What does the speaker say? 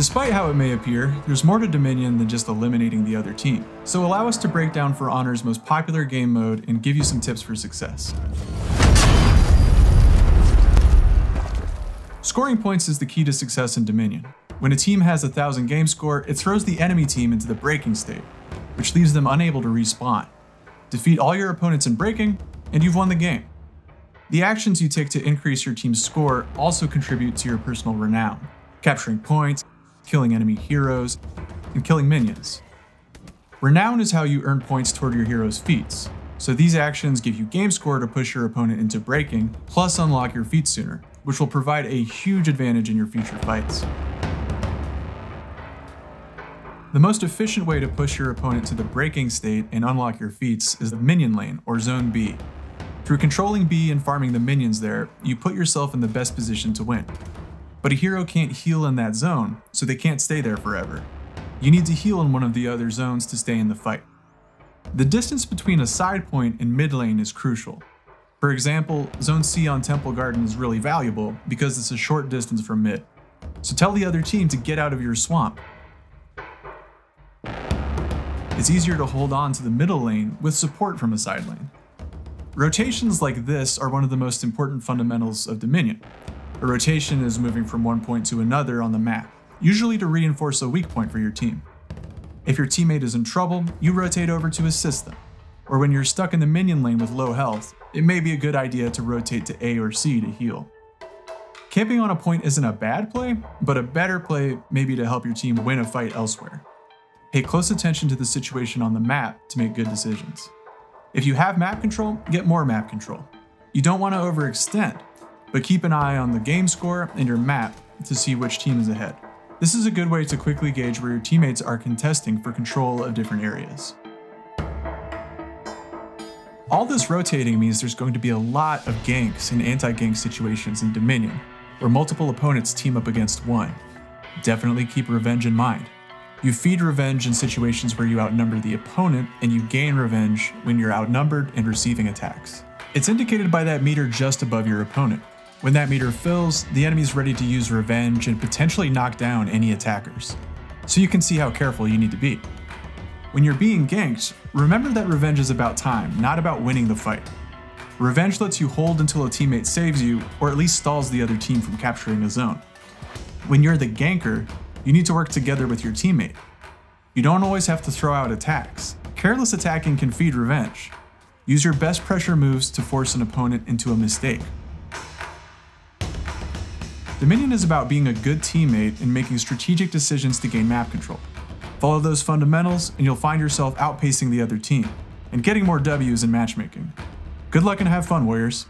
Despite how it may appear, there's more to Dominion than just eliminating the other team, so allow us to break down For Honor's most popular game mode and give you some tips for success. Scoring points is the key to success in Dominion. When a team has a 1000 game score, it throws the enemy team into the breaking state, which leaves them unable to respawn. Defeat all your opponents in breaking, and you've won the game. The actions you take to increase your team's score also contribute to your personal renown, capturing points, killing enemy heroes, and killing minions. Renown is how you earn points toward your hero's feats, so these actions give you game score to push your opponent into breaking, plus unlock your feats sooner, which will provide a huge advantage in your future fights. The most efficient way to push your opponent to the breaking state and unlock your feats is the minion lane, or Zone B. Through controlling B and farming the minions there, you put yourself in the best position to win. But a hero can't heal in that zone, so they can't stay there forever. You need to heal in one of the other zones to stay in the fight. The distance between a side point and mid lane is crucial. For example, Zone C on Temple Garden is really valuable because it's a short distance from mid. So tell the other team to get out of your swamp. It's easier to hold on to the middle lane with support from a side lane. Rotations like this are one of the most important fundamentals of Dominion. A rotation is moving from one point to another on the map, usually to reinforce a weak point for your team. If your teammate is in trouble, you rotate over to assist them. Or when you're stuck in the minion lane with low health, it may be a good idea to rotate to A or C to heal. Camping on a point isn't a bad play, but a better play may be to help your team win a fight elsewhere. Pay close attention to the situation on the map to make good decisions. If you have map control, get more map control. You don't want to overextend, but keep an eye on the game score and your map to see which team is ahead. This is a good way to quickly gauge where your teammates are contesting for control of different areas. All this rotating means there's going to be a lot of ganks and anti-gank situations in Dominion, where multiple opponents team up against one. Definitely keep revenge in mind. You feed revenge in situations where you outnumber the opponent, and you gain revenge when you're outnumbered and receiving attacks. It's indicated by that meter just above your opponent. When that meter fills, the enemy's ready to use revenge and potentially knock down any attackers. So you can see how careful you need to be. When you're being ganked, remember that revenge is about time, not about winning the fight. Revenge lets you hold until a teammate saves you, or at least stalls the other team from capturing a zone. When you're the ganker, you need to work together with your teammate. You don't always have to throw out attacks. Careless attacking can feed revenge. Use your best pressure moves to force an opponent into a mistake. Dominion is about being a good teammate and making strategic decisions to gain map control. Follow those fundamentals and you'll find yourself outpacing the other team, and getting more W's in matchmaking. Good luck and have fun, Warriors.